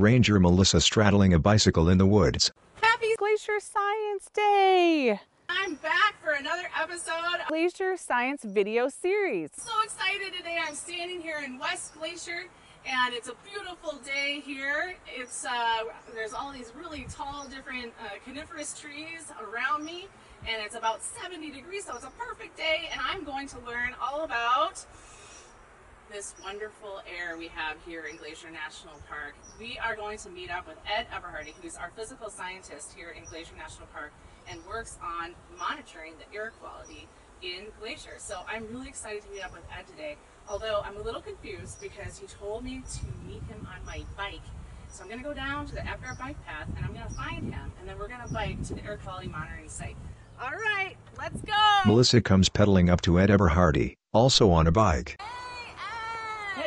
Ranger Melissa straddling a bicycle in the woods. Happy Glacier Science Day! I'm back for another episode of Glacier Science video series. So excited today. I'm standing here in West Glacier and it's a beautiful day here. It's uh, There's all these really tall different uh, coniferous trees around me and it's about 70 degrees so it's a perfect day and I'm going to learn all about this wonderful air we have here in Glacier National Park. We are going to meet up with Ed Everhardy, who's our physical scientist here in Glacier National Park and works on monitoring the air quality in Glacier. So I'm really excited to meet up with Ed today, although I'm a little confused because he told me to meet him on my bike. So I'm going to go down to the Apgar bike path and I'm going to find him and then we're going to bike to the air quality monitoring site. All right, let's go! Melissa comes pedaling up to Ed Everhardy, also on a bike. Hey,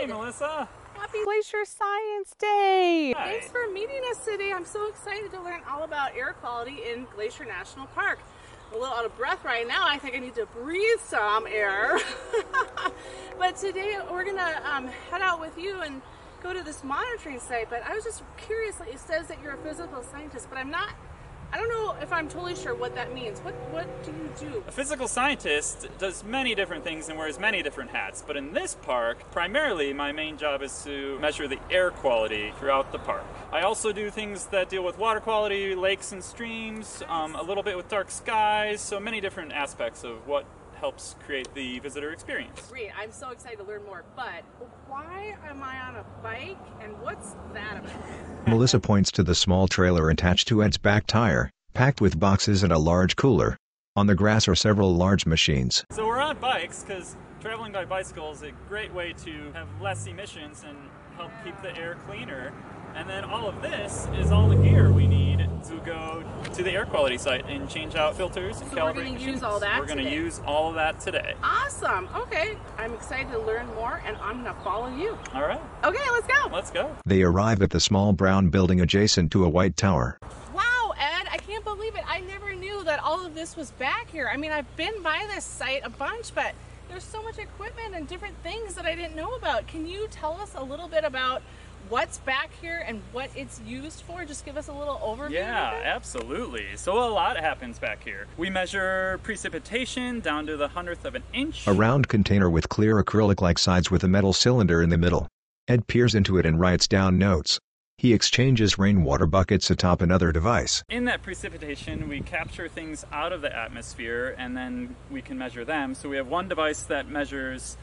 Melissa. Happy Glacier Science Day! Hi. Thanks for meeting us today. I'm so excited to learn all about air quality in Glacier National Park. I'm a little out of breath right now. I think I need to breathe some air. but today we're gonna um, head out with you and go to this monitoring site. But I was just curious. Like it says that you're a physical scientist, but I'm not. I don't know if I'm totally sure what that means. What What do you do? A physical scientist does many different things and wears many different hats, but in this park, primarily my main job is to measure the air quality throughout the park. I also do things that deal with water quality, lakes and streams, um, a little bit with dark skies, so many different aspects of what helps create the visitor experience. Great. I'm so excited to learn more. But why am I on a bike, and what's that about? Melissa points to the small trailer attached to Ed's back tire, packed with boxes and a large cooler. On the grass are several large machines. So we're on bikes because traveling by bicycle is a great way to have less emissions and help keep the air cleaner. And then all of this is all the gear we need to go to the air quality site and change out filters and So we're calibrate gonna use all that We're going to today? use all of that today. Awesome. Okay. I'm excited to learn more, and I'm gonna follow you. All right, Okay, let's go. let's go. They arrive at the small brown building adjacent to a white tower. Wow, Ed, I can't believe it. I never knew that all of this was back here. I mean, I've been by this site a bunch, but there's so much equipment and different things that I didn't know about. Can you tell us a little bit about what's back here and what it's used for? Just give us a little overview. Yeah, absolutely. So a lot happens back here. We measure precipitation down to the hundredth of an inch. A round container with clear acrylic-like sides with a metal cylinder in the middle. Ed peers into it and writes down notes. He exchanges rainwater buckets atop another device. In that precipitation, we capture things out of the atmosphere and then we can measure them. So we have one device that measures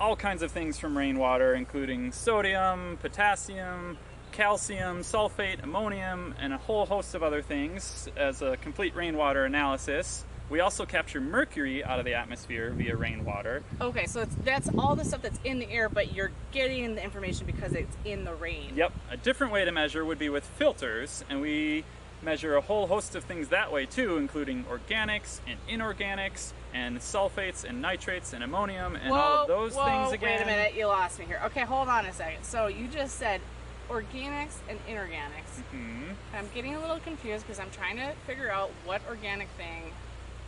all kinds of things from rainwater, including sodium, potassium, calcium, sulfate, ammonium, and a whole host of other things as a complete rainwater analysis. We also capture mercury out of the atmosphere via rainwater. Okay, so it's, that's all the stuff that's in the air, but you're getting the information because it's in the rain. Yep, a different way to measure would be with filters, and we measure a whole host of things that way too, including organics and inorganics, and sulfates and nitrates and ammonium and all of those whoa, things again. Wait a minute, you lost me here. Okay, hold on a second. So you just said organics and inorganics. Mhm. I'm getting a little confused because I'm trying to figure out what organic thing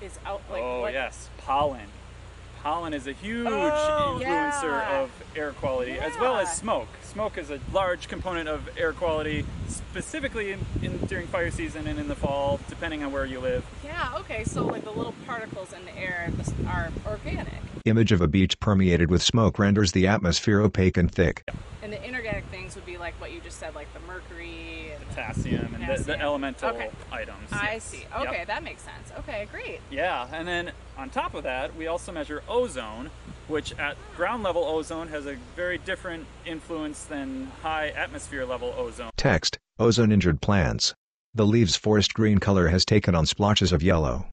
is out. Like, oh what, yes, pollen. Pollen is a huge Oh, influencer yeah. of air quality, as well as smoke. Smoke is a large component of air quality, specifically in, in during fire season and in the fall, depending on where you live. Yeah. Okay. So like the little particles in the air are organic, Image of a beach permeated with smoke renders the atmosphere opaque and thick. and the inorganic things would be like what you just said, like the mercury. And Potassium and the, the elemental Okay. items. I yes. see. Yep. Okay, that makes sense. Okay, great. Yeah, and then on top of that, we also measure ozone, which at ground level ozone has a very different influence than high atmosphere level ozone. Text, ozone injured plants. The leaves' forest green color has taken on splotches of yellow.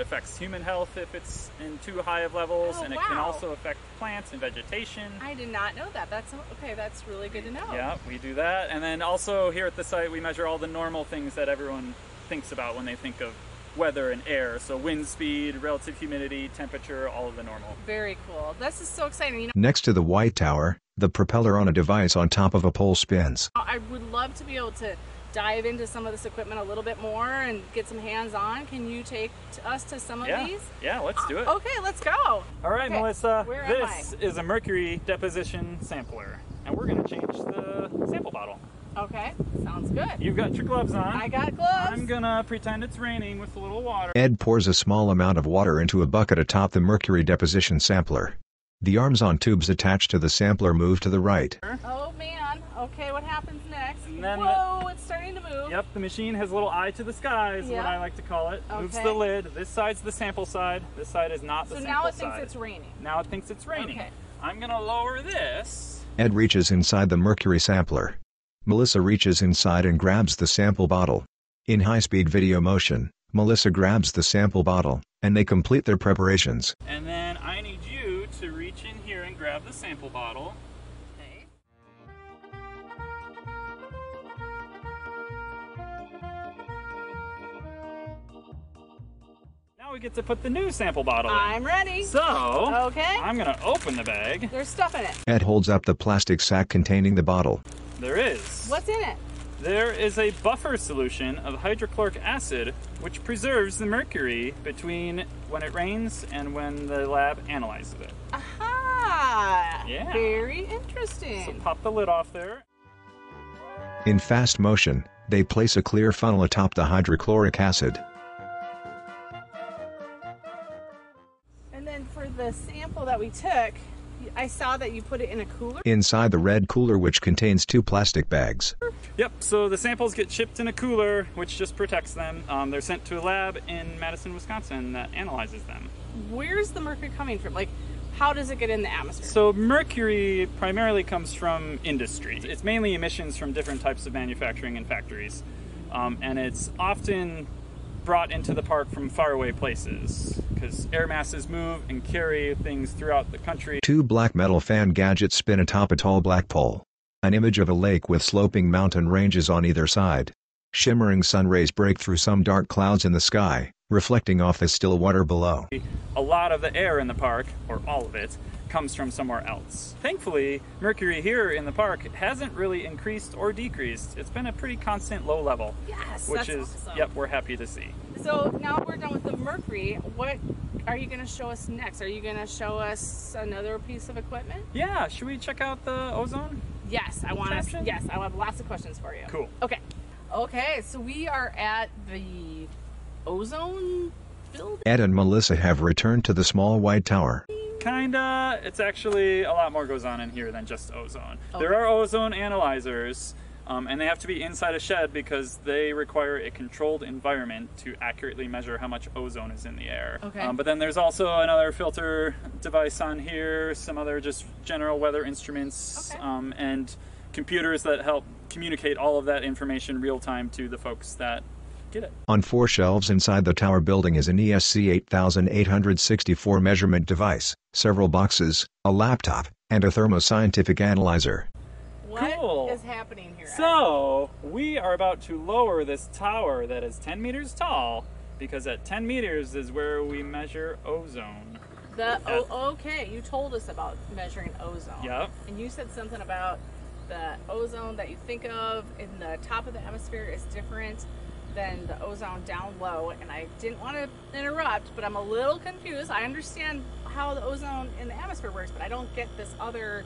It affects human health if it's in too high of levels, Oh, and it can also affect plants and vegetation. I did not know that. That's okay. That's really good to know. Yeah, we do that. And then also here at the site, we measure all the normal things that everyone thinks about when they think of weather and air. So wind speed, relative humidity, temperature, all of the normal. Very cool. This is so exciting. You know, Next to the white tower, the propeller on a device on top of a pole spins. I would love to be able to dive into some of this equipment a little bit more and get some hands on. Can you take us to some of Yeah, these? yeah, let's do it. Okay, let's go. All right, Okay, Melissa, where am this is a mercury deposition sampler, and we're going to change the sample bottle. Okay, sounds good. You've got your gloves on. I got gloves. I'm gonna pretend it's raining with a little water. Ed pours a small amount of water into a bucket atop the mercury deposition sampler. The arms on tubes attached to the sampler move to the right. Oh man. Okay, what happens next? And then Whoa, it's starting to move. Yep, the machine has a little eye to the sky, is Yeah. what I like to call it. Moves the lid. This side's the sample side. This side is not the So sample now it thinks side. it's raining. Now it thinks it's raining. Okay. I'm gonna lower this. Ed reaches inside the mercury sampler. Melissa reaches inside and grabs the sample bottle. In high-speed video motion, Melissa grabs the sample bottle, and they complete their preparations. And then I need you to reach in here and grab the sample bottle. Now we get to put the new sample bottle in. I'm ready. So, Okay. I'm gonna open the bag. There's stuff in it. Ed holds up the plastic sack containing the bottle. There is. What's in it? There is a buffer solution of hydrochloric acid which preserves the mercury between when it rains and when the lab analyzes it. Aha! Yeah. Very interesting. So pop the lid off there. In fast motion, they place a clear funnel atop the hydrochloric acid. And then for the sample that we took, I saw that you put it in a cooler. Inside the red cooler which contains two plastic bags. Yep, so the samples get shipped in a cooler, which just protects them. Um, they're sent to a lab in Madison, Wisconsin that analyzes them. Where's the mercury coming from? Like, how does it get in the atmosphere? So, mercury primarily comes from industry. It's mainly emissions from different types of manufacturing and factories. Um, and it's often brought into the park from faraway places because air masses move and carry things throughout the country. Two black metal fan gadgets spin atop a tall black pole. An image of a lake with sloping mountain ranges on either side. Shimmering sun rays break through some dark clouds in the sky, reflecting off the still water below. A lot of the air in the park, or all of it, comes from somewhere else. Thankfully, mercury here in the park hasn't really increased or decreased. It's been a pretty constant low level. Yes, which that's is awesome. yep, we're happy to see. So now we're done with the mercury. What are you going to show us next? Are you going to show us another piece of equipment? Yeah, should we check out the ozone? Yes, I want to. Yes, I have lots of questions for you. Cool. Okay. Okay, so we are at the ozone building. Ed and Melissa have returned to the small white tower. Kinda. It's actually a lot more goes on in here than just ozone. There are ozone analyzers, um, and they have to be inside a shed because they require a controlled environment to accurately measure how much ozone is in the air. Okay. Um, but then there's also another filter device on here, some other just general weather instruments, Okay. um, and computers that help communicate all of that information real time to the folks that. On four shelves inside the tower building is an E ESC 8864 measurement device, several boxes, a laptop, and a thermoscientific analyzer. What is Cool. happening here? So, we are about to lower this tower that is 10 meters tall because at 10 meters is where we measure ozone. The oh, okay, you told us about measuring ozone. Yep. And you said something about the ozone that you think of in the top of the atmosphere is different than the ozone down low. And I didn't want to interrupt, but I'm a little confused. I understand how the ozone in the atmosphere works, but I don't get this other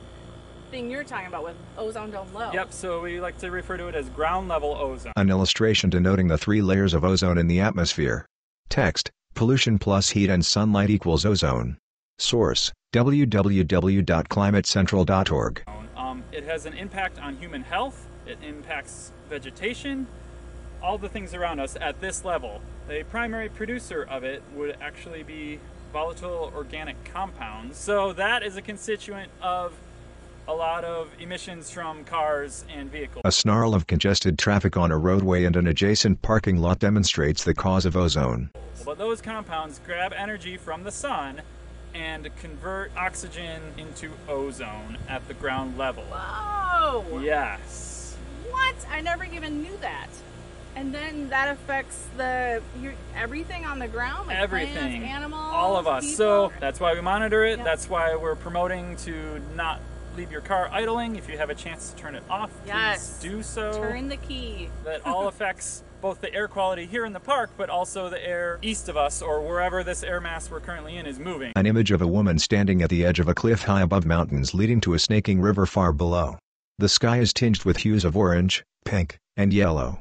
thing you're talking about with ozone down low. Yep, so we like to refer to it as ground level ozone. An illustration denoting the three layers of ozone in the atmosphere. Text, pollution plus heat and sunlight equals ozone. Source, www.climatecentral.org. Um, it has an impact on human health, it impacts vegetation, all the things around us at this level. The primary producer of it would actually be volatile organic compounds. So that is a constituent of a lot of emissions from cars and vehicles. A snarl of congested traffic on a roadway and an adjacent parking lot demonstrates the cause of ozone. But those compounds grab energy from the sun and convert oxygen into ozone at the ground level. Whoa! Yes. What? I never even knew that. And then that affects the your, everything on the ground, like Everything. plants, animals, All of us. people. So that's why we monitor it. Yep. That's why we're promoting to not leave your car idling. If you have a chance to turn it off, Yes. please do so. turn the key. that all affects both the air quality here in the park, but also the air east of us or wherever this air mass we're currently in is moving. An image of a woman standing at the edge of a cliff high above mountains leading to a snaking river far below. The sky is tinged with hues of orange, pink, and yellow.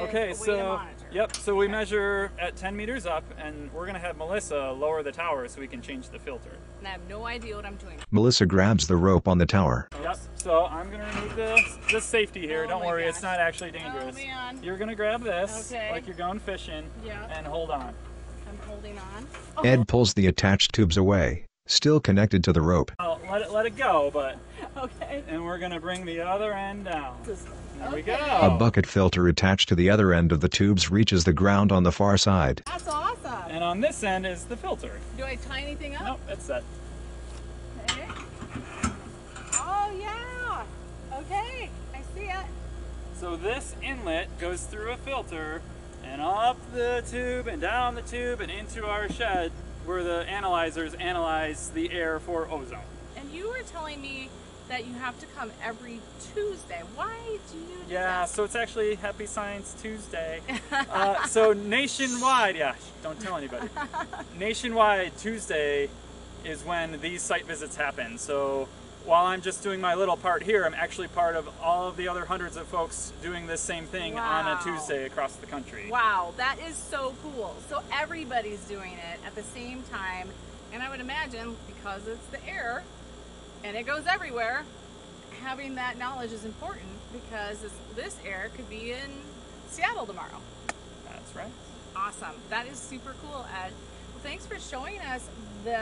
Okay, It's a way to so monitor. yep, so we measure at 10 meters up, and we're gonna have Melissa lower the tower so we can change the filter. And I have no idea what I'm doing. Melissa grabs the rope on the tower. Yep. So I'm gonna remove the the safety here. Oh Don't my worry, it's not actually dangerous. Oh, man. You're gonna grab this Okay. like you're going fishing, Yeah. and hold on. I'm holding on. Oh, Ed pulls the attached tubes away, still connected to the rope. I'll let it let it go, but okay. and we're gonna bring the other end down. There we go. A bucket filter attached to the other end of the tubes reaches the ground on the far side. That's awesome. And on this end is the filter. Do I tie anything up? Nope, that's set. Okay. Oh yeah. Okay. I see it. So this inlet goes through a filter and up the tube and down the tube and into our shed where the analyzers analyze the air for ozone. And you were telling me that you have to come every Tuesday. Why do you do Yeah, that? so it's actually Happy Science Tuesday. uh, so nationwide, yeah, don't tell anybody. nationwide, Tuesday is when these site visits happen. So while I'm just doing my little part here, I'm actually part of all of the other hundreds of folks doing this same thing on a Tuesday across the country. Wow, that is so cool. So everybody's doing it at the same time. And I would imagine because it's the air and it goes everywhere, having that knowledge is important because this, this air could be in Seattle tomorrow. That's right. Awesome. That is super cool, Ed. Well, thanks for showing us the,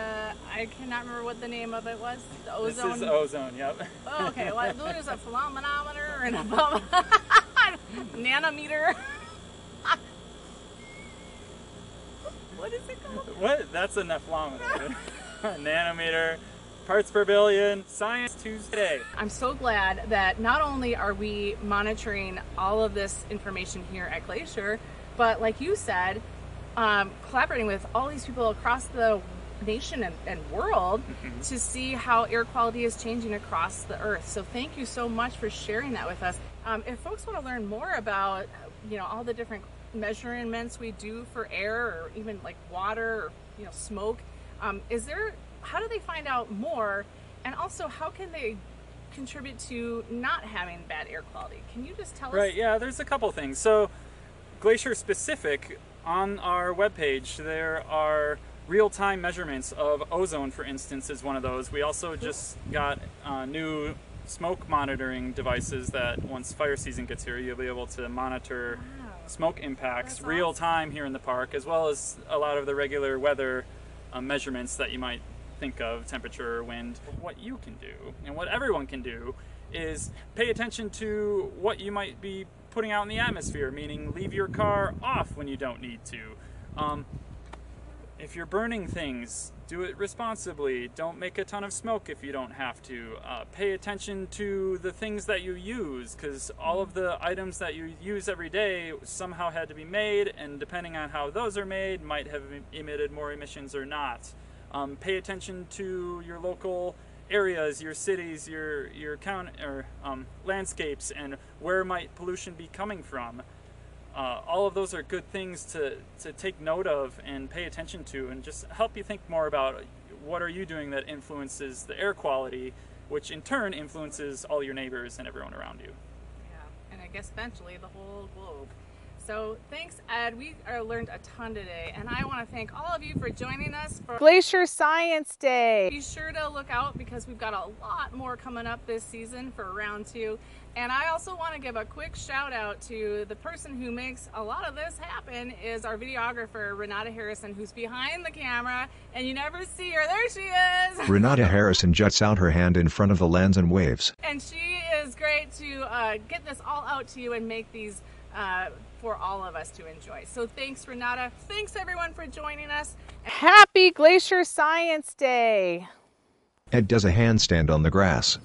I cannot remember what the name of it was, the ozone. This is ozone, yep. Oh, okay, well, there's a phenometer and a nanometer. what is it called? what? That's a nephelometer. Nanometer, parts per billion, Science Tuesday. I'm so glad that not only are we monitoring all of this information here at Glacier, but like you said, um, collaborating with all these people across the nation and, and world to see how air quality is changing across the earth. So thank you so much for sharing that with us. Um, if folks want to learn more about, you know, all the different measurements we do for air or even like water or, you know, smoke, um, is there, how do they find out more? And also, how can they contribute to not having bad air quality? Can you just tell us? Right, yeah, there's a couple things. So, Glacier specific, on our webpage, there are real time measurements of ozone, for instance, is one of those. We also just got uh, new smoke monitoring devices that once fire season gets here, you'll be able to monitor Wow. smoke impacts That's real awesome. time here in the park, as well as a lot of the regular weather uh, measurements that you might think of temperature, wind. What you can do, and what everyone can do, is pay attention to what you might be putting out in the atmosphere, meaning leave your car off when you don't need to. Um, if you're burning things, do it responsibly. Don't make a ton of smoke if you don't have to. Uh, pay attention to the things that you use, because all of the items that you use every day somehow had to be made, and depending on how those are made, might have emitted more emissions or not. Um, pay attention to your local areas, your cities, your your count or um, landscapes, and where might pollution be coming from uh, all of those are good things to, to take note of and pay attention to and just help you think more about what are you doing that influences the air quality which in turn influences all your neighbors and everyone around you Yeah, and I guess eventually the whole globe. So thanks, Ed. We learned a ton today, and I want to thank all of you for joining us. For Glacier Science Day. be sure to look out because we've got a lot more coming up this season for round two. And I also want to give a quick shout out to the person who makes a lot of this happen is our videographer Renata Harrison, who's behind the camera, and you never see her. There she is. Renata Harrison juts out her hand in front of the lens and waves. and she is great to uh, get this all out to you and make these uh, for all of us to enjoy. So thanks, Renata. Thanks everyone for joining us. Happy Glacier Science Day. Ed does a handstand on the grass.